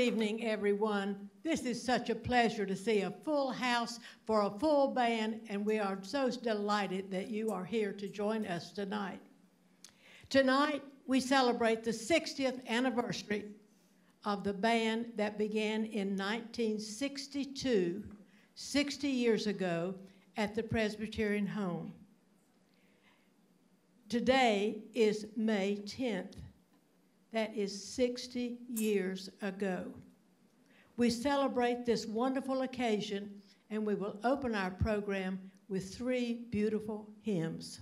Evening, everyone. This is such a pleasure to see a full house for a full band, and we are so delighted that you are here to join us tonight. Tonight, we celebrate the 60th anniversary of the band that began in 1962, 60 years ago, at the Presbyterian Home. Today is May 10th. That is 60 years ago. We celebrate this wonderful occasion and we will open our program with three beautiful hymns.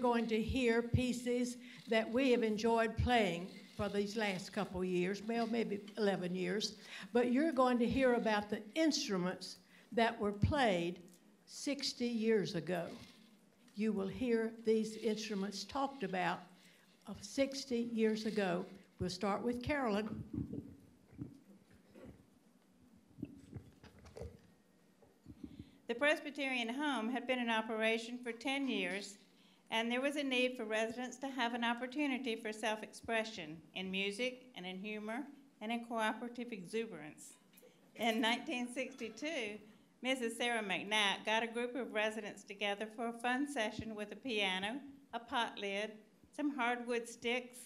Going to hear pieces that we have enjoyed playing for these last couple years, well, maybe 11 years. But you're going to hear about the instruments that were played 60 years ago. You will hear these instruments talked about of 60 years ago. We'll start with Carolyn. The Presbyterian Home had been in operation for 10 years and there was a need for residents to have an opportunity for self expression in music and in humor and in cooperative exuberance. In 1962, Mrs. Sarah McNatt got a group of residents together for a fun session with a piano, a pot lid, some hardwood sticks,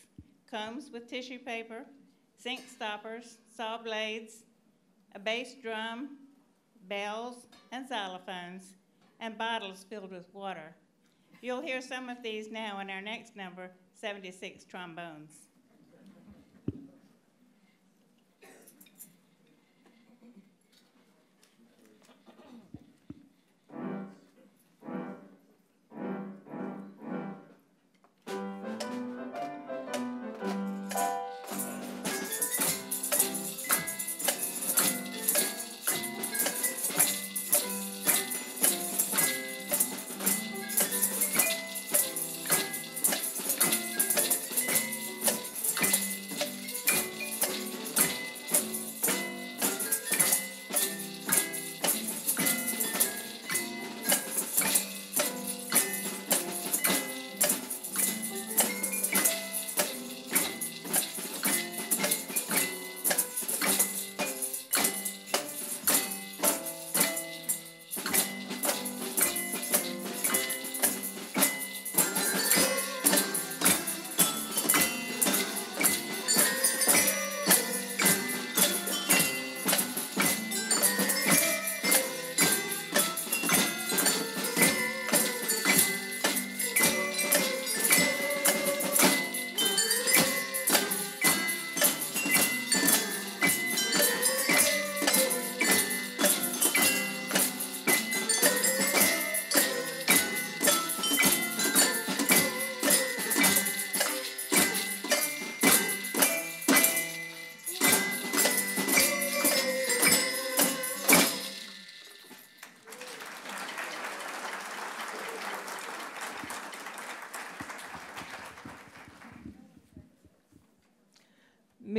combs with tissue paper, sink stoppers, saw blades, a bass drum, bells, and xylophones, and bottles filled with water. You'll hear some of these now in our next number, 76 trombones.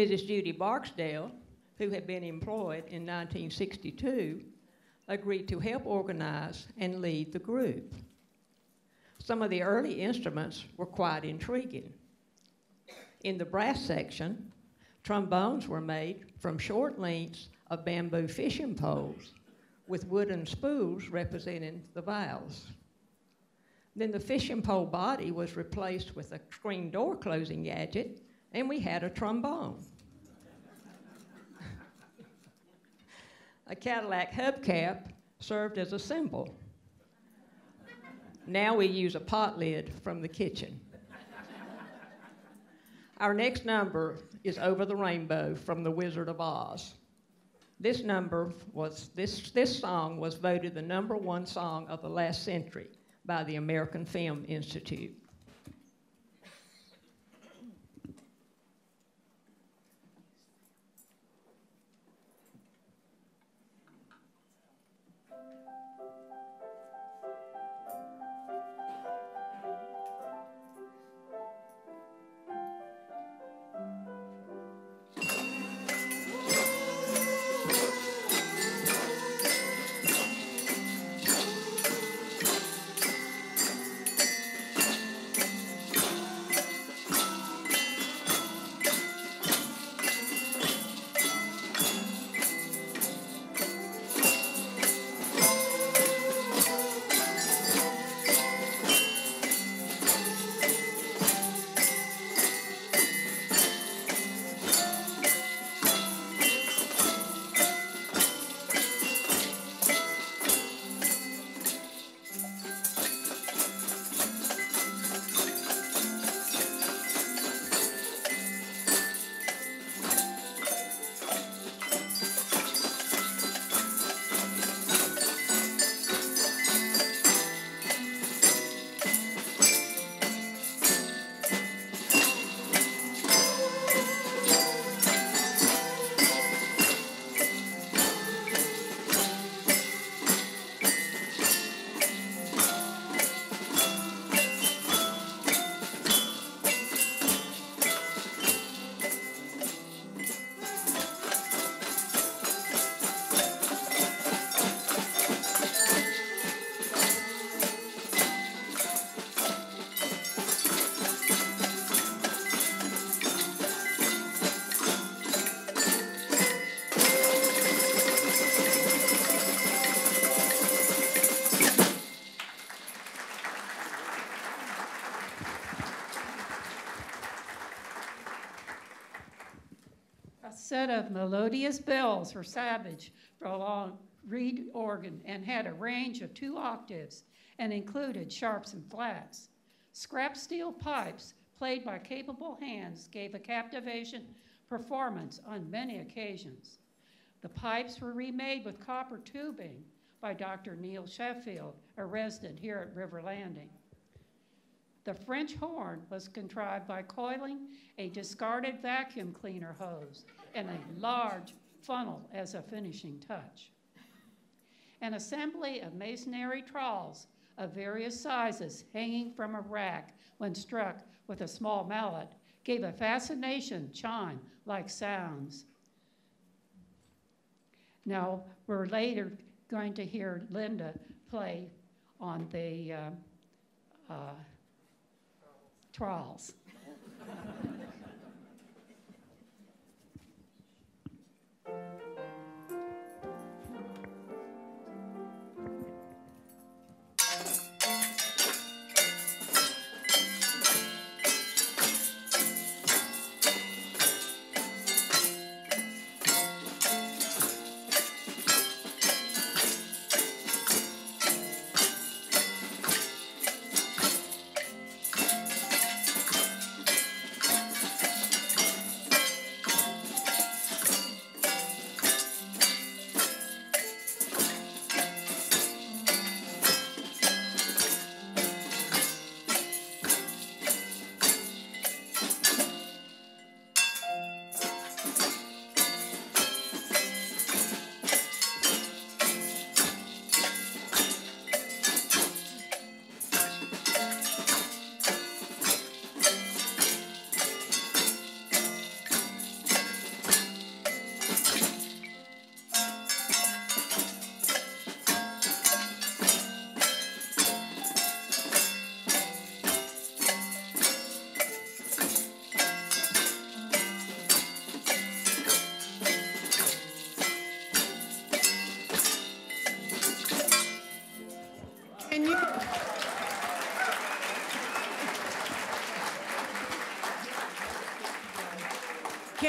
Mrs. Judy Barksdale, who had been employed in 1962, agreed to help organize and lead the group. Some of the early instruments were quite intriguing. In the brass section, trombones were made from short lengths of bamboo fishing poles with wooden spools representing the valves. Then the fishing pole body was replaced with a screen door closing gadget, and we had a trombone. A Cadillac hubcap served as a cymbal. Now we use a pot lid from the kitchen. Our next number is Over the Rainbow from The Wizard of Oz. This number was, this, this song was voted the number one song of the last century by the American Film Institute. Set of melodious bells for Savage for a long reed organ and had a range of two octaves and included sharps and flats. Scrap steel pipes played by capable hands gave a captivation performance on many occasions. The pipes were remade with copper tubing by Dr. Neil Sheffield, a resident here at River Landing. The French horn was contrived by coiling a discarded vacuum cleaner hose and a large funnel as a finishing touch. An assembly of masonry trowels of various sizes hanging from a rack when struck with a small mallet gave a fascination chime like sounds. Now, we're later going to hear Linda play on the uh, uh.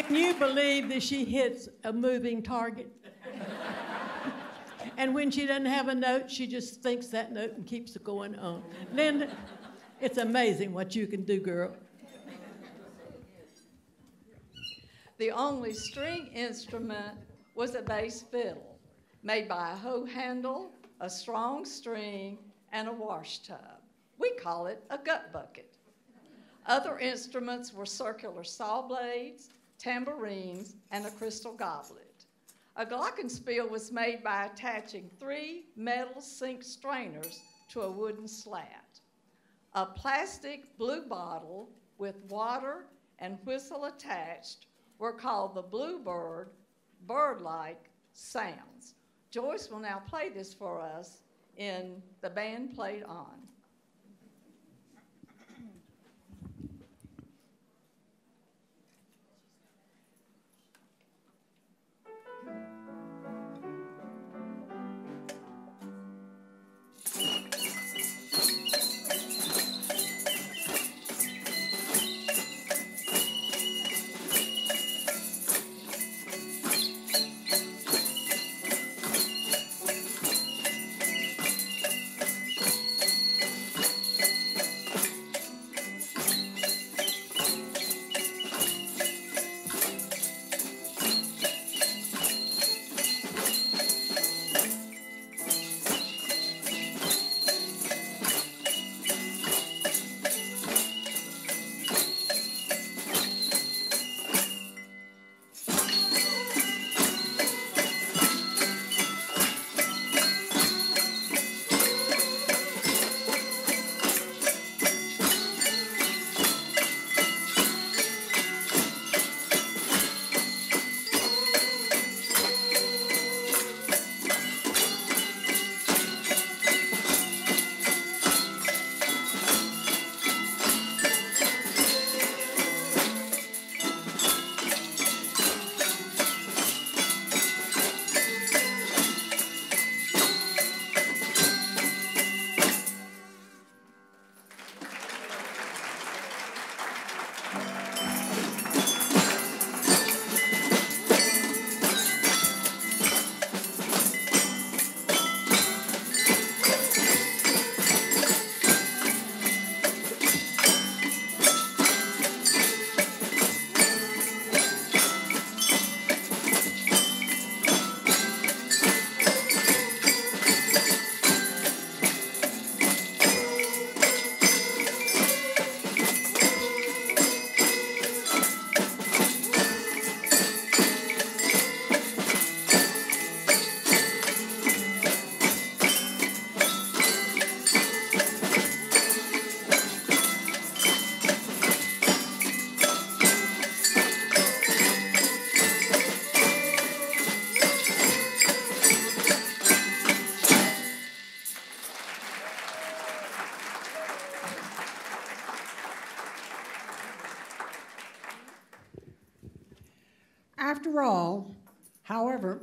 Can you believe that she hits a moving target? and when she doesn't have a note, she just thinks that note and keeps it going on. Linda, it's amazing what you can do, girl. The only string instrument was a bass fiddle, made by a hoe handle, a strong string, and a wash tub. We call it a gut bucket. Other instruments were circular saw blades, tambourines, and a crystal goblet. A glockenspiel was made by attaching three metal sink strainers to a wooden slat. A plastic blue bottle with water and whistle attached were called the bluebird bird-like sounds. Joyce will now play this for us in The Band Played On.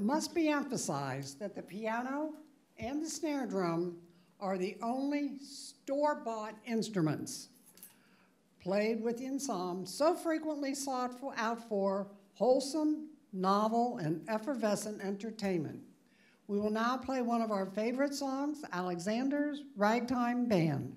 Must be emphasized that the piano and the snare drum are the only store bought instruments played with the ensemble so frequently sought for, out for wholesome, novel, and effervescent entertainment. We will now play one of our favorite songs, Alexander's Ragtime Band.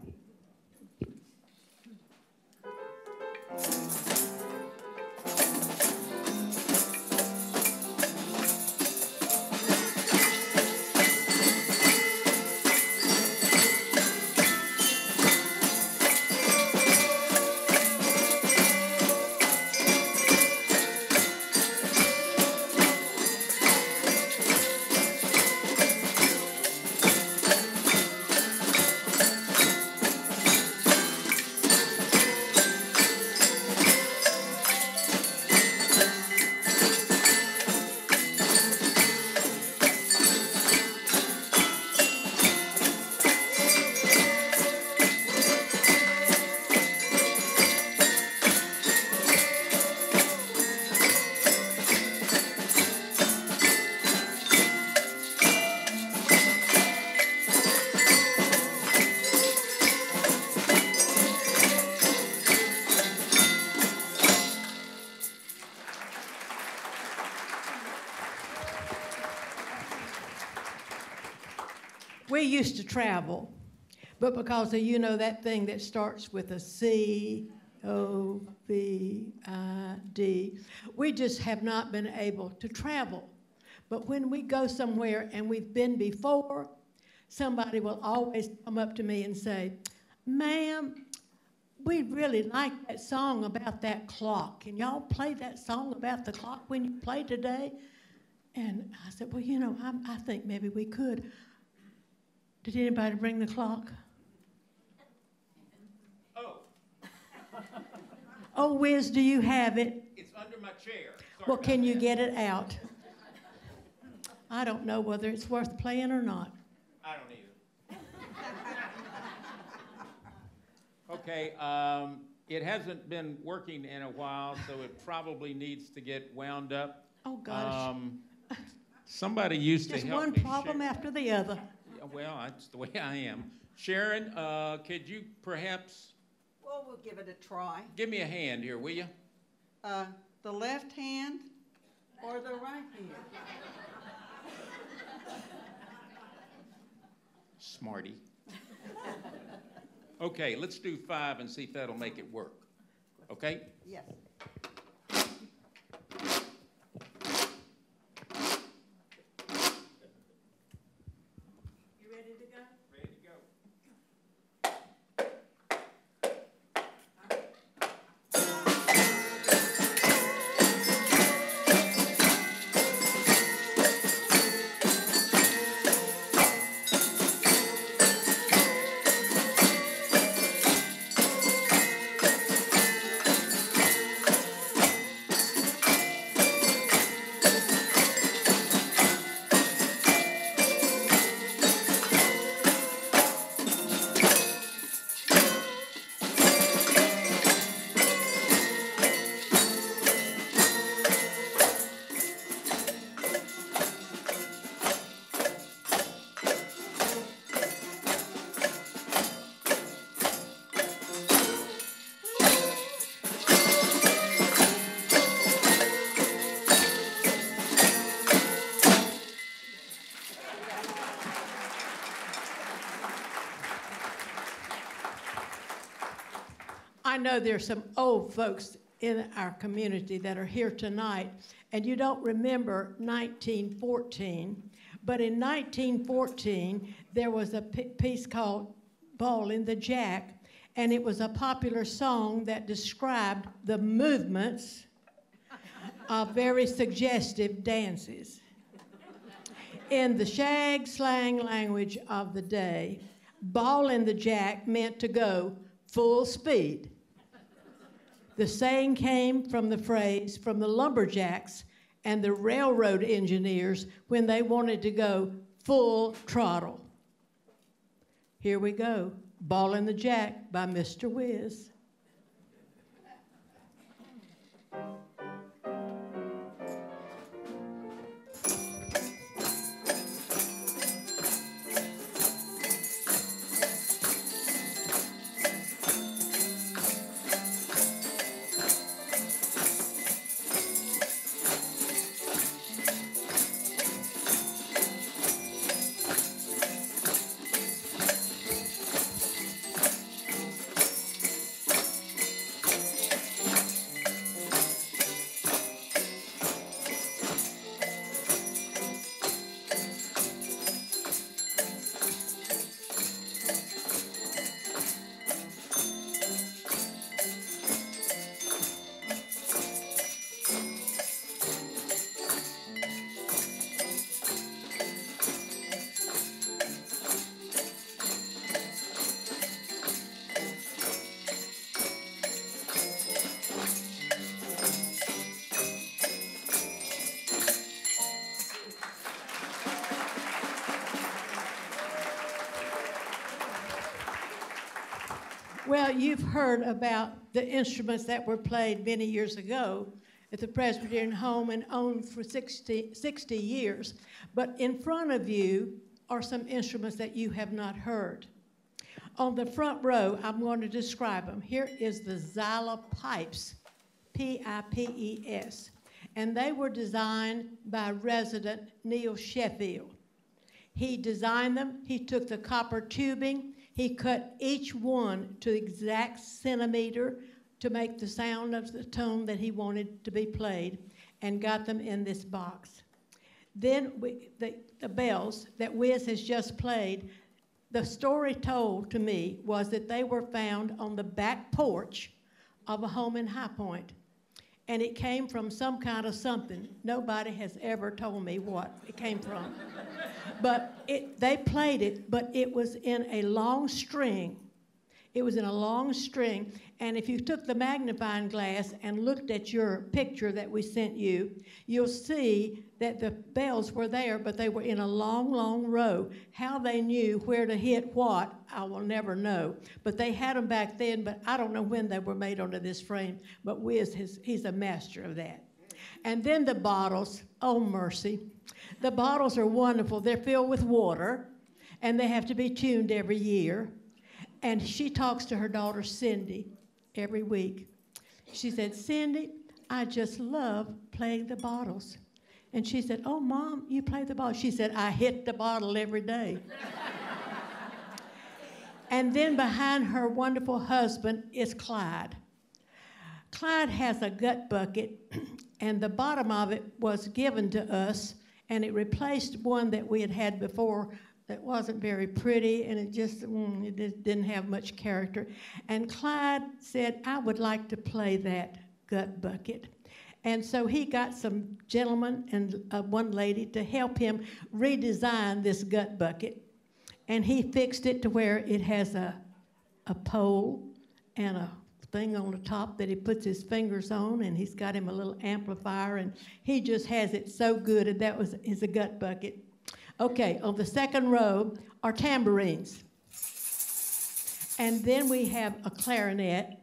Travel, but because of, you know, that thing that starts with a C, O, V, I, D, we just have not been able to travel. But when we go somewhere and we've been before, somebody will always come up to me and say, Ma'am, we really like that song about that clock. Can y'all play that song about the clock when you play today? And I said, Well, you know, I, I think maybe we could. Did anybody bring the clock? Oh, Oh, Wiz, do you have it? it's under my chair. Sorry Well, can you that. get it out? I don't know whether it's worth playing or not. I don't either. Okay, um, it hasn't been working in a while, so it probably needs to get wound up. Oh, gosh. Um, Somebody used to help me. Just one problem share- after the other. Well, that's the way I am. Sharon, uh, could you perhaps Well, we'll give it a try. give me a hand here, will you? Uh, the left hand or the right hand? Smarty. Okay, let's do five and see if that'll make it work. Okay? Yes. Know there's some old folks in our community that are here tonight, and you don't remember 1914, but in 1914, there was a piece called Ballin' the Jack, and it was a popular song that described the movements of very suggestive dances. In the shag slang language of the day, ballin' the jack meant to go full speed. The saying came from the phrase from the lumberjacks and the railroad engineers when they wanted to go full throttle. Here we go Ballin' the Jack by Mr. Wiz. Well, you've heard about the instruments that were played many years ago at the Presbyterian home and owned for 60, 60 years. But in front of you are some instruments that you have not heard. On the front row, I'm going to describe them. Here is the Xyla pipes, P I P E S. And they were designed by resident Neil Sheffield. He designed them. He took the copper tubing. He cut each one to the exact centimeter to make the sound of the tone that he wanted to be played and got them in this box. Then we, the, the bells that Wiz has just played, the story told to me was that they were found on the back porch of a home in High Point. And it came from some kind of something. Nobody has ever told me what it came from. but it, they played it, but it was in a long string it was in a long string. And if you took the magnifying glass and looked at your picture that we sent you, you'll see that the bells were there, but they were in a long, long row. How they knew where to hit what, I will never know. But they had them back then, but I don't know when they were made onto this frame. But Wiz, he's a master of that. And then the bottles, oh mercy. The bottles are wonderful. They're filled with water, and they have to be tuned every year. And she talks to her daughter Cindy every week. She said, Cindy, I just love playing the bottles. And she said, Oh, mom, you play the bottle. She said, I hit the bottle every day. and then behind her wonderful husband is Clyde. Clyde has a gut bucket, and the bottom of it was given to us, and it replaced one that we had had before that wasn't very pretty and it just mm, it didn't have much character. And Clyde said, I would like to play that gut bucket. And so he got some gentlemen and uh, one lady to help him redesign this gut bucket. And he fixed it to where it has a, a pole and a thing on the top that he puts his fingers on, and he's got him a little amplifier, and he just has it so good, and that was is a gut bucket. Okay, on the second row are tambourines. And then we have a clarinet.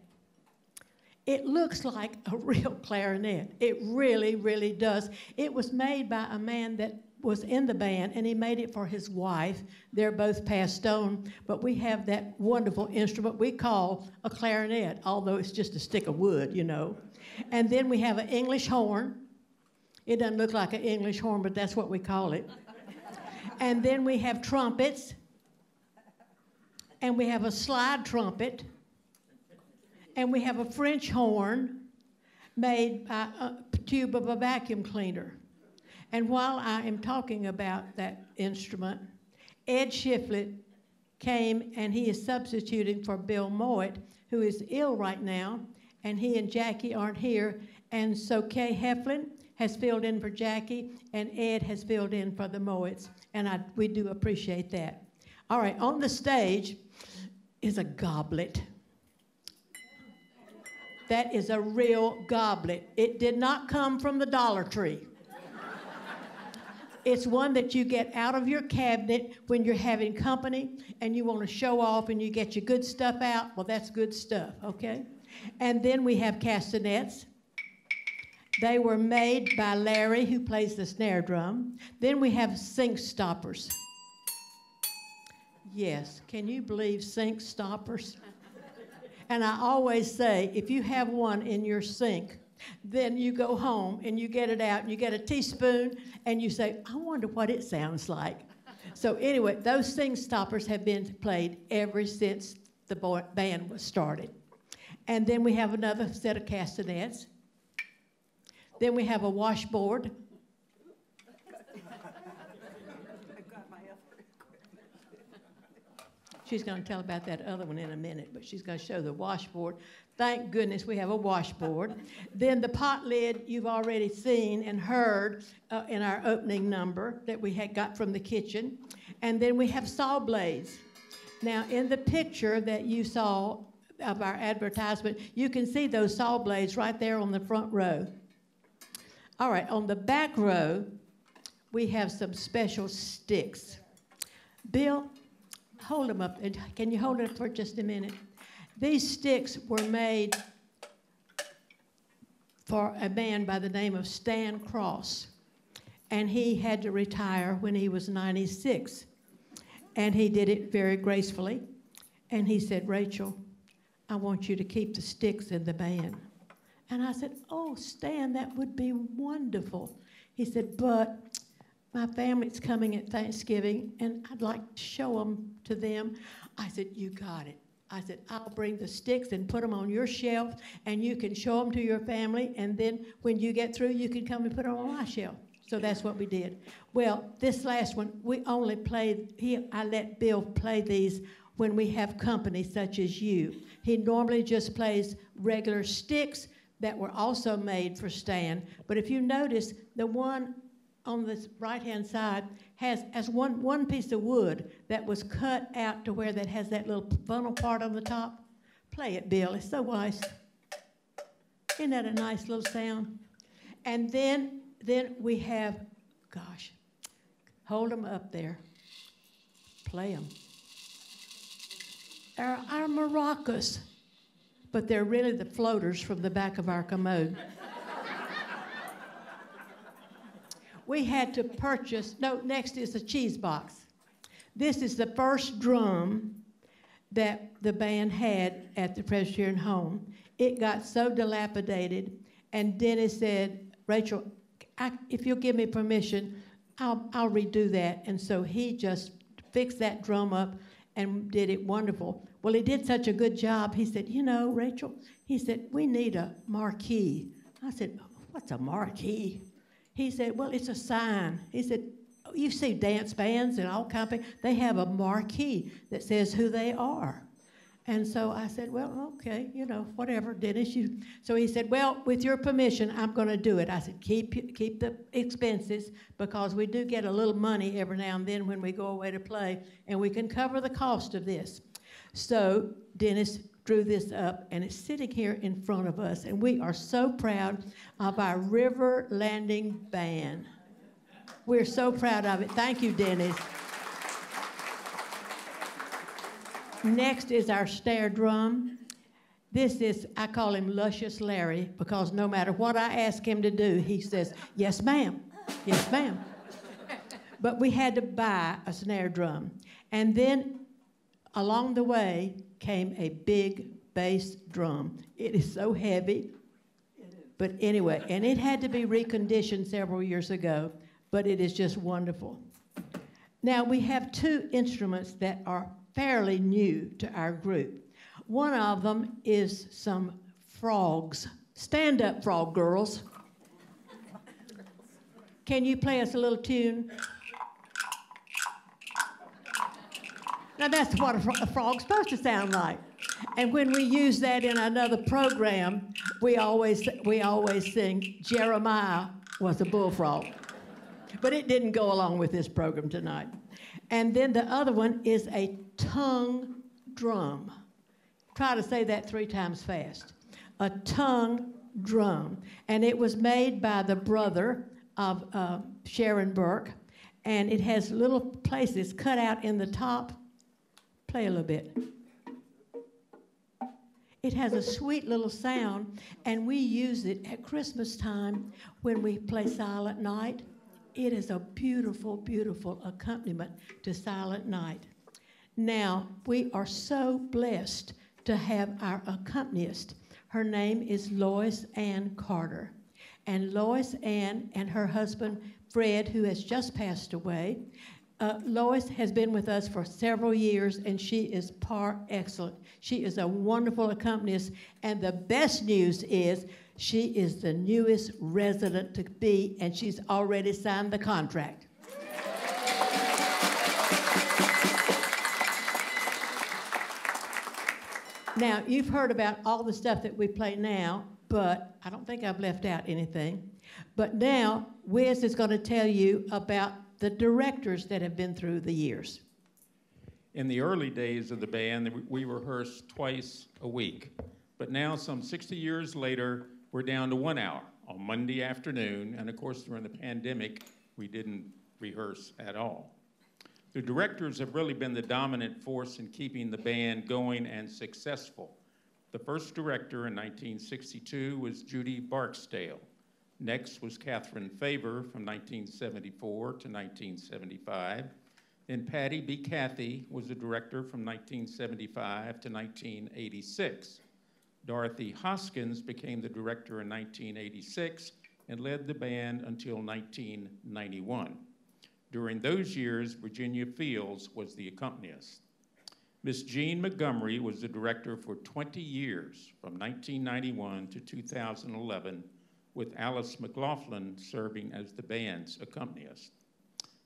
It looks like a real clarinet. It really, really does. It was made by a man that was in the band, and he made it for his wife. They're both passed on, but we have that wonderful instrument we call a clarinet, although it's just a stick of wood, you know. And then we have an English horn. It doesn't look like an English horn, but that's what we call it. And then we have trumpets. And we have a slide trumpet. And we have a French horn made by a tube of a vacuum cleaner. And while I am talking about that instrument, Ed Shiflett came and he is substituting for Bill Mowat, who is ill right now, and he and Jackie aren't here. And so Kay Heflin has filled in for Jackie, and Ed has filled in for the Mowats and I, we do appreciate that. All right, on the stage is a goblet. That is a real goblet. It did not come from the Dollar Tree. It's one that you get out of your cabinet when you're having company and you want to show off and you get your good stuff out. Well, that's good stuff, okay? And then we have castanets. They were made by Larry, who plays the snare drum. Then we have sink stoppers. Yes, can you believe sink stoppers? And I always say, if you have one in your sink, then you go home and you get it out and you get a teaspoon and you say, I wonder what it sounds like. So, anyway, those sink stoppers have been played ever since the band was started. And then we have another set of castanets. Then we have a washboard. She's going to tell about that other one in a minute, but she's going to show the washboard. Thank goodness we have a washboard. then the pot lid you've already seen and heard uh, in our opening number that we had got from the kitchen. And then we have saw blades. Now, in the picture that you saw of our advertisement, you can see those saw blades right there on the front row. All right, on the back row, we have some special sticks. Bill, hold them up. Can you hold it for just a minute? These sticks were made for a man by the name of Stan Cross. And he had to retire when he was 96. And he did it very gracefully. And he said, Rachel, I want you to keep the sticks in the band. And I said, Oh, Stan, that would be wonderful. He said, But my family's coming at Thanksgiving, and I'd like to show them to them. I said, You got it. I said, I'll bring the sticks and put them on your shelf, and you can show them to your family, and then when you get through, you can come and put them on my shelf. So that's what we did. Well, this last one, we only played, he, I let Bill play these when we have company such as you. He normally just plays regular sticks that were also made for Stan. But if you notice, the one on the right-hand side has, has one, one piece of wood that was cut out to where that has that little funnel part on the top. Play it, Bill. It's so nice. Isn't that a nice little sound? And then, then we have, gosh, hold them up there. Play them. Our, our maracas, but they're really the floaters from the back of our commode. we had to purchase, no, next is a cheese box. This is the first drum that the band had at the Presbyterian home. It got so dilapidated, and Dennis said, Rachel, I, if you'll give me permission, I'll, I'll redo that. And so he just fixed that drum up and did it wonderful. Well, he did such a good job. He said, You know, Rachel, he said, we need a marquee. I said, What's a marquee? He said, Well, it's a sign. He said, oh, You see dance bands and all of they have a marquee that says who they are. And so I said, Well, okay, you know, whatever, Dennis. You. So he said, Well, with your permission, I'm going to do it. I said, Keep, keep the expenses because we do get a little money every now and then when we go away to play, and we can cover the cost of this. So Dennis drew this up, and it's sitting here in front of us, and we are so proud of our River Landing Band. We're so proud of it. Thank you, Dennis. Next is our snare drum. This is, I call him Luscious Larry because no matter what I ask him to do, he says, Yes, ma'am. Yes, ma'am. but we had to buy a snare drum. And then along the way came a big bass drum. It is so heavy. But anyway, and it had to be reconditioned several years ago, but it is just wonderful. Now, we have two instruments that are fairly new to our group. One of them is some frogs. Stand up, frog girls. Can you play us a little tune? Now that's what a, frog's supposed to sound like. And when we use that in another program, we always we always sing Jeremiah was a bullfrog. But it didn't go along with this program tonight. And then the other one is a tongue drum. Try to say that three times fast. A tongue drum. And it was made by the brother of uh, Sharon Burke. And it has little places cut out in the top Play a little bit. It has a sweet little sound, and we use it at Christmas time when we play Silent Night. It is a beautiful, beautiful accompaniment to Silent Night. Now, we are so blessed to have our accompanist. Her name is Lois Ann Carter. And Lois Ann and her husband, Fred, who has just passed away, uh, Lois has been with us for several years, and she is par excellent. She is a wonderful accompanist, and the best news is she is the newest resident to be, and she's already signed the contract. Now, you've heard about all the stuff that we play now, but I don't think I've left out anything. But now, Wiz is going to tell you about the directors that have been through the years? In the early days of the band, we rehearsed twice a week. But now, some 60 years later, we're down to one hour on Monday afternoon. And of course, during the pandemic, we didn't rehearse at all. The directors have really been the dominant force in keeping the band going and successful. The first director in 1962 was Judy Barksdale. Next was Catherine Faber from 1974 to 1975. Then Patty B. Cathy was the director from 1975 to 1986. Dorothy Hoskins became the director in 1986 and led the band until 1991. During those years, Virginia Fields was the accompanist. Miss Jean Montgomery was the director for 20 years, from 1991 to 2011, with Alice McLaughlin serving as the band's accompanist.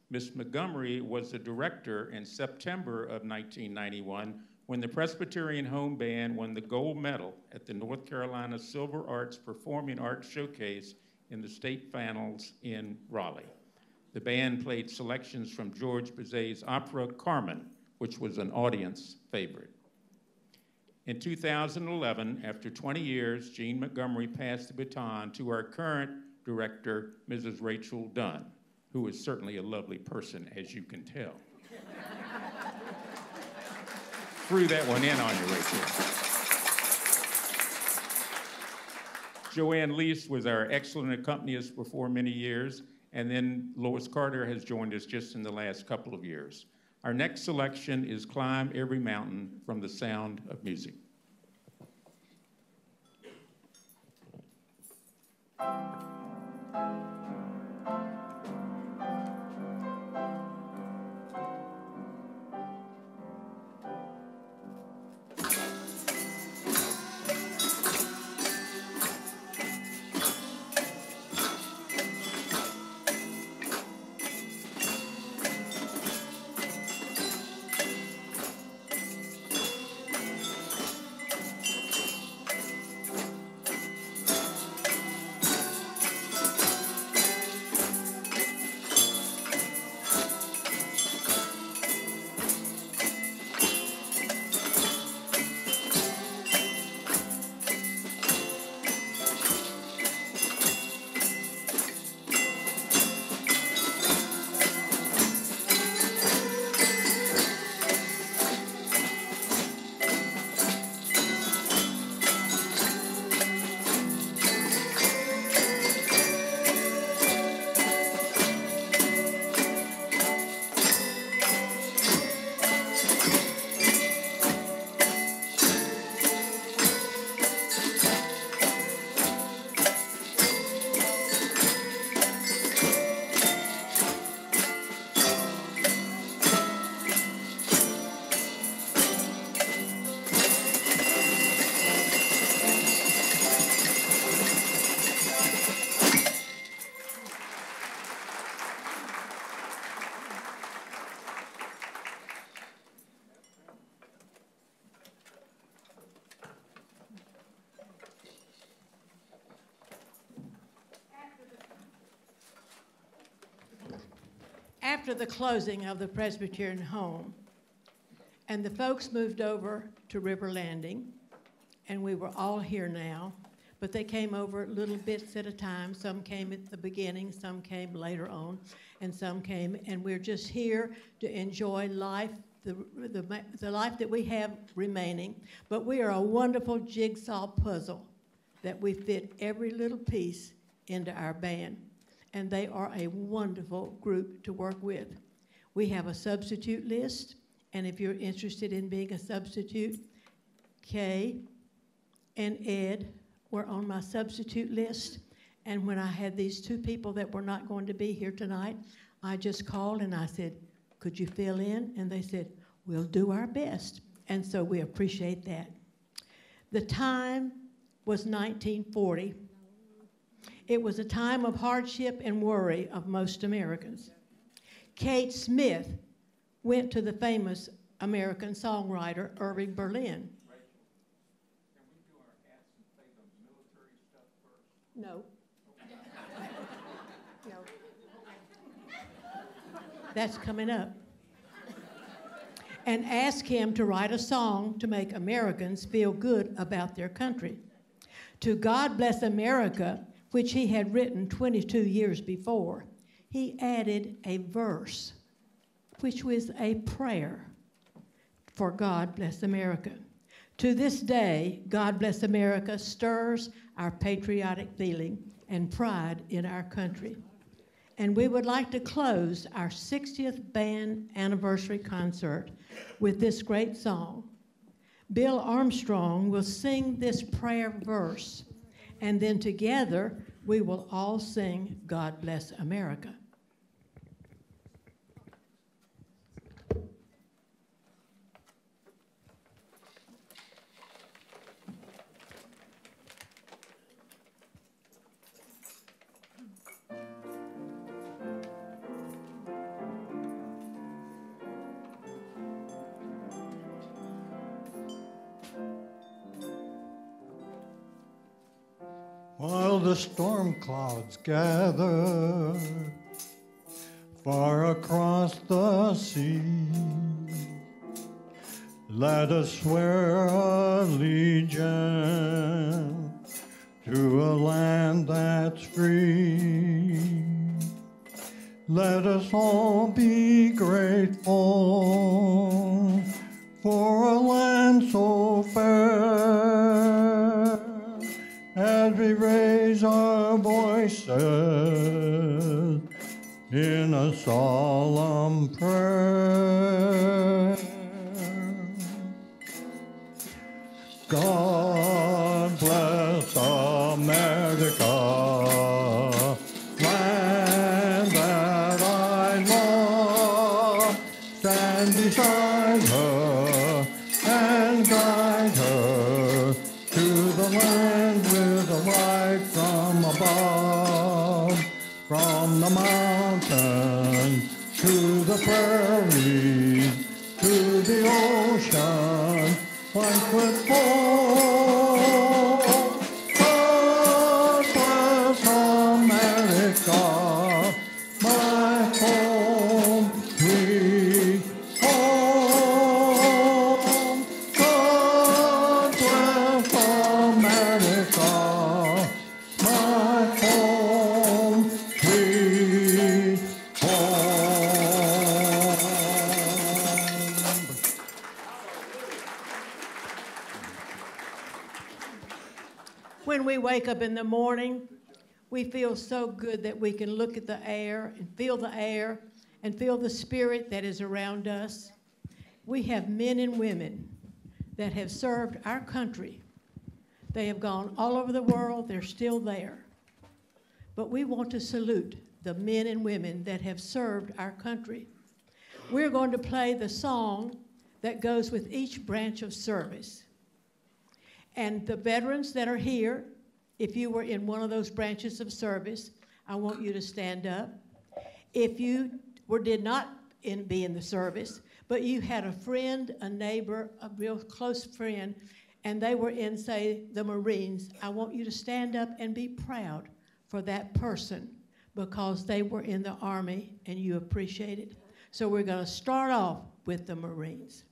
Miss Montgomery was the director in September of 1991 when the Presbyterian Home Band won the gold medal at the North Carolina Silver Arts Performing Arts Showcase in the state finals in Raleigh. The band played selections from George Bizet's opera Carmen, which was an audience favorite. In 2011, after 20 years, Jean Montgomery passed the baton to our current director, Mrs. Rachel Dunn, who is certainly a lovely person, as you can tell. Threw that one in on you, Rachel. Joanne Lease was our excellent accompanist for many years, and then Lois Carter has joined us just in the last couple of years. Our next selection is Climb Every Mountain from the Sound of Music. After the closing of the Presbyterian home, and the folks moved over to River Landing, and we were all here now, but they came over little bits at a time. Some came at the beginning, some came later on, and some came, and we're just here to enjoy life, the, the, the life that we have remaining. But we are a wonderful jigsaw puzzle that we fit every little piece into our band and they are a wonderful group to work with. We have a substitute list, and if you're interested in being a substitute, Kay and Ed were on my substitute list. And when I had these two people that were not going to be here tonight, I just called and I said, Could you fill in? And they said, We'll do our best. And so we appreciate that. The time was 1940. It was a time of hardship and worry of most Americans. Kate Smith went to the famous American songwriter Irving Berlin. No. no. That's coming up. And ask him to write a song to make Americans feel good about their country. To God Bless America which he had written 22 years before, he added a verse, which was a prayer for God bless America. To this day, God bless America stirs our patriotic feeling and pride in our country. And we would like to close our 60th band anniversary concert with this great song. Bill Armstrong will sing this prayer verse and then together we will all sing God Bless America. The storm clouds gather far across the sea. Let us swear allegiance to a land that's free. Let us all be grateful for a land so fair we raise our voices in a solemn prayer. God bless America, land that I love. Stand beside we feel so good that we can look at the air and feel the air and feel the spirit that is around us. We have men and women that have served our country. They have gone all over the world, they're still there. But we want to salute the men and women that have served our country. We're going to play the song that goes with each branch of service. And the veterans that are here, if you were in one of those branches of service, I want you to stand up. If you were, did not in, be in the service, but you had a friend, a neighbor, a real close friend, and they were in, say, the Marines, I want you to stand up and be proud for that person because they were in the Army and you appreciate it. So we're going to start off with the Marines.